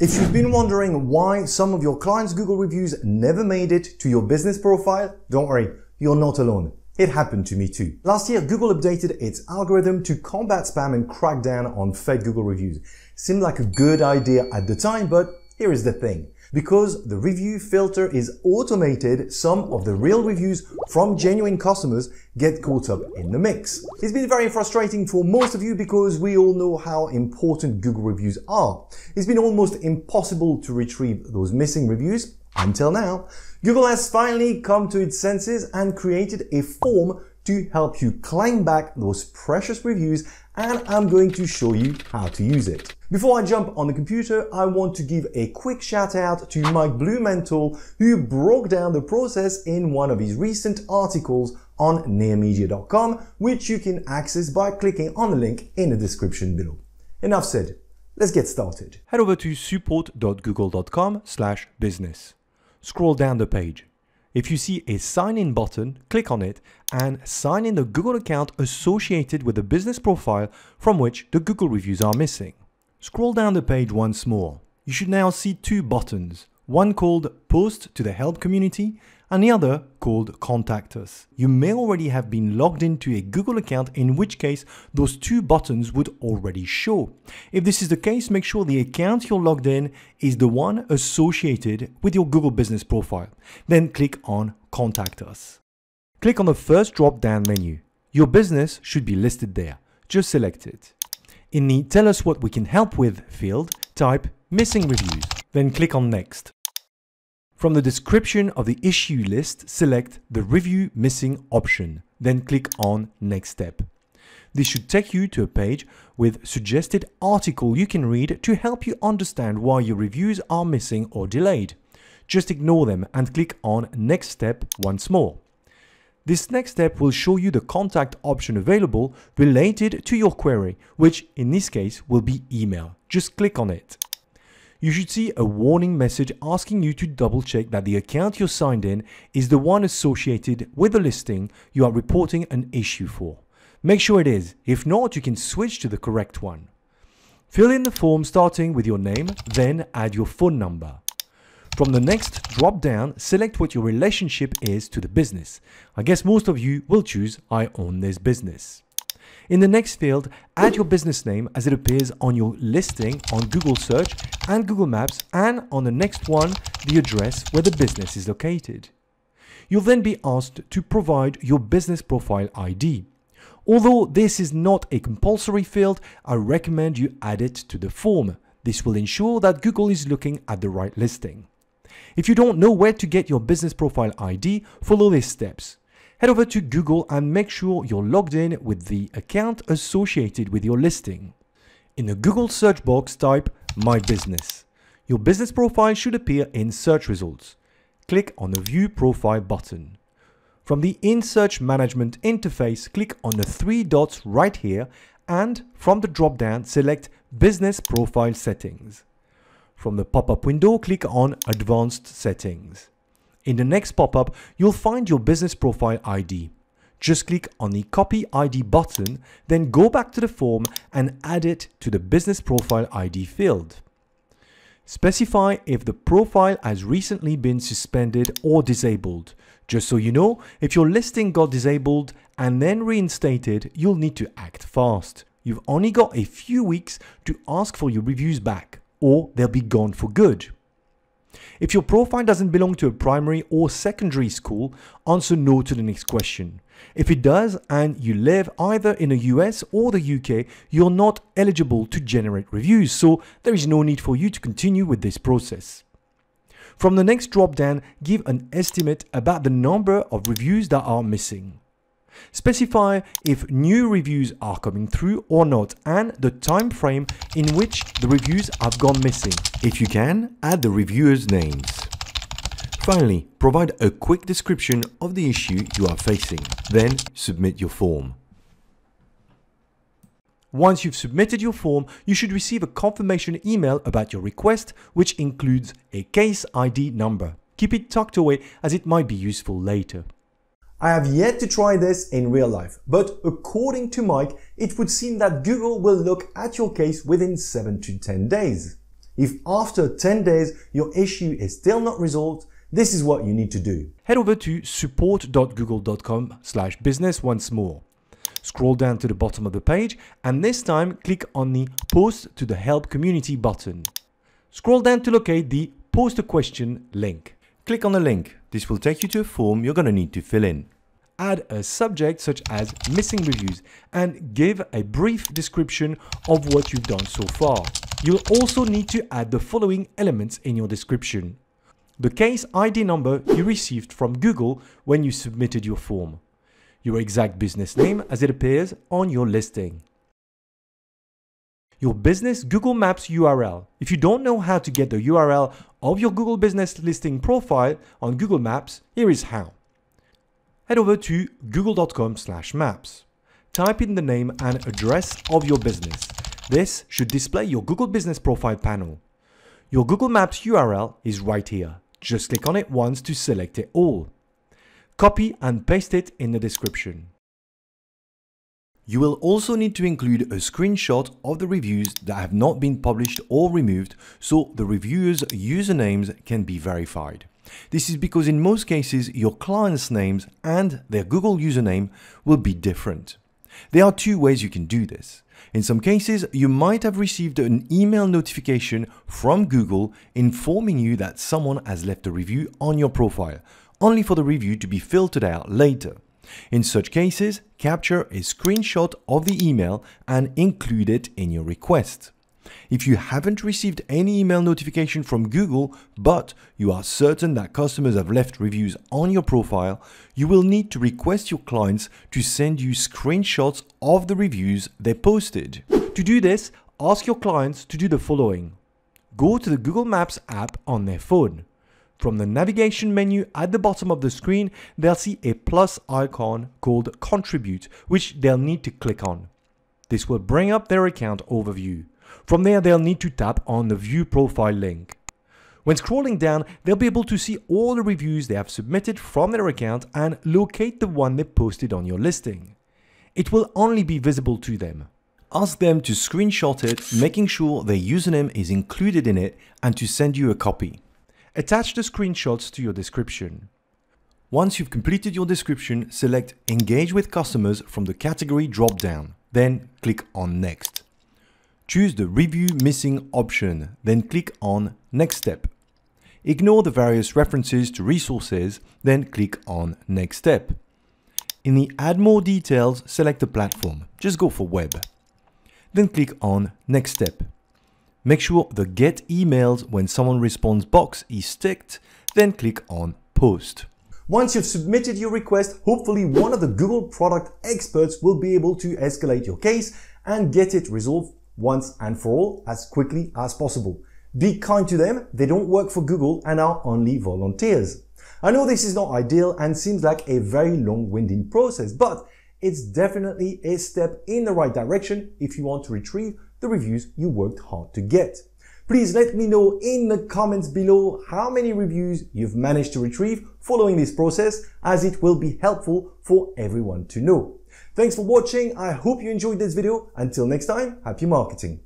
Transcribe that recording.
If you've been wondering why some of your clients' Google reviews never made it to your business profile, don't worry, you're not alone. It happened to me too. Last year, Google updated its algorithm to combat spam and crack down on fake Google reviews. Seemed like a good idea at the time, but here is the thing. Because the review filter is automated, some of the real reviews from genuine customers get caught up in the mix. It's been very frustrating for most of you because we all know how important Google reviews are. It's been almost impossible to retrieve those missing reviews until now. Google has finally come to its senses and created a form to help you claim back those precious reviews and I'm going to show you how to use it. Before I jump on the computer, I want to give a quick shout out to Mike Blumenthal who broke down the process in one of his recent articles on nearmedia.com, which you can access by clicking on the link in the description below. Enough said. Let's get started. Head over to support.google.com slash business. Scroll down the page. If you see a sign in button, click on it and sign in the Google account associated with the business profile from which the Google reviews are missing. Scroll down the page once more. You should now see two buttons, one called Post to the Help Community and the other called Contact Us. You may already have been logged into a Google account in which case those two buttons would already show. If this is the case, make sure the account you're logged in is the one associated with your Google business profile. Then click on Contact Us. Click on the first drop-down menu. Your business should be listed there. Just select it. In the Tell us what we can help with field, type Missing Reviews. Then click on Next. From the description of the issue list, select the Review Missing option, then click on Next Step. This should take you to a page with suggested article you can read to help you understand why your reviews are missing or delayed. Just ignore them and click on Next Step once more. This next step will show you the contact option available related to your query, which in this case will be email. Just click on it you should see a warning message asking you to double check that the account you're signed in is the one associated with the listing you are reporting an issue for. Make sure it is. If not, you can switch to the correct one. Fill in the form starting with your name, then add your phone number. From the next drop down, select what your relationship is to the business. I guess most of you will choose I own this business. In the next field, add your business name as it appears on your listing on Google Search and Google Maps and on the next one, the address where the business is located. You'll then be asked to provide your business profile ID. Although this is not a compulsory field, I recommend you add it to the form. This will ensure that Google is looking at the right listing. If you don't know where to get your business profile ID, follow these steps head over to Google and make sure you're logged in with the account associated with your listing. In the Google search box, type My Business. Your business profile should appear in search results. Click on the View Profile button. From the In Search Management interface, click on the three dots right here and from the drop-down, select Business Profile Settings. From the pop-up window, click on Advanced Settings. In the next pop-up, you'll find your business profile ID. Just click on the copy ID button, then go back to the form and add it to the business profile ID field. Specify if the profile has recently been suspended or disabled. Just so you know, if your listing got disabled and then reinstated, you'll need to act fast. You've only got a few weeks to ask for your reviews back, or they'll be gone for good. If your profile doesn't belong to a primary or secondary school, answer no to the next question. If it does and you live either in the US or the UK, you're not eligible to generate reviews, so there is no need for you to continue with this process. From the next drop down, give an estimate about the number of reviews that are missing. Specify if new reviews are coming through or not and the time frame in which the reviews have gone missing. If you can, add the reviewers' names. Finally, provide a quick description of the issue you are facing. Then submit your form. Once you've submitted your form, you should receive a confirmation email about your request, which includes a case ID number. Keep it tucked away as it might be useful later. I have yet to try this in real life, but according to Mike, it would seem that Google will look at your case within 7 to 10 days. If after 10 days your issue is still not resolved, this is what you need to do. Head over to support.google.com slash business once more. Scroll down to the bottom of the page and this time click on the Post to the Help Community button. Scroll down to locate the Post a Question link. Click on the link. This will take you to a form you're going to need to fill in. Add a subject such as missing reviews and give a brief description of what you've done so far. You'll also need to add the following elements in your description. The case ID number you received from Google when you submitted your form your exact business name as it appears on your listing. Your business Google Maps URL. If you don't know how to get the URL of your Google Business listing profile on Google Maps, here is how. Head over to google.com/maps. Type in the name and address of your business. This should display your Google Business profile panel. Your Google Maps URL is right here. Just click on it once to select it all. Copy and paste it in the description. You will also need to include a screenshot of the reviews that have not been published or removed so the reviewers' usernames can be verified. This is because in most cases your clients' names and their Google username will be different. There are two ways you can do this. In some cases, you might have received an email notification from Google informing you that someone has left a review on your profile, only for the review to be filtered out later. In such cases, capture a screenshot of the email and include it in your request. If you haven't received any email notification from Google, but you are certain that customers have left reviews on your profile, you will need to request your clients to send you screenshots of the reviews they posted. To do this, ask your clients to do the following. Go to the Google Maps app on their phone. From the navigation menu at the bottom of the screen, they'll see a plus icon called Contribute, which they'll need to click on. This will bring up their account overview. From there, they'll need to tap on the View Profile link. When scrolling down, they'll be able to see all the reviews they have submitted from their account and locate the one they posted on your listing. It will only be visible to them. Ask them to screenshot it, making sure their username is included in it and to send you a copy. Attach the screenshots to your description. Once you've completed your description, select Engage with Customers from the category drop-down, then click on Next. Choose the Review Missing option, then click on Next Step. Ignore the various references to resources, then click on Next Step. In the Add More Details, select the platform, just go for Web. Then click on Next Step. Make sure the Get Emails when someone responds box is ticked, then click on Post. Once you've submitted your request, hopefully one of the Google product experts will be able to escalate your case and get it resolved once and for all as quickly as possible. Be kind to them, they don't work for Google and are only volunteers. I know this is not ideal and seems like a very long-winded process, but it's definitely a step in the right direction if you want to retrieve the reviews you worked hard to get. Please let me know in the comments below how many reviews you've managed to retrieve following this process as it will be helpful for everyone to know. Thanks for watching. I hope you enjoyed this video. Until next time, happy marketing.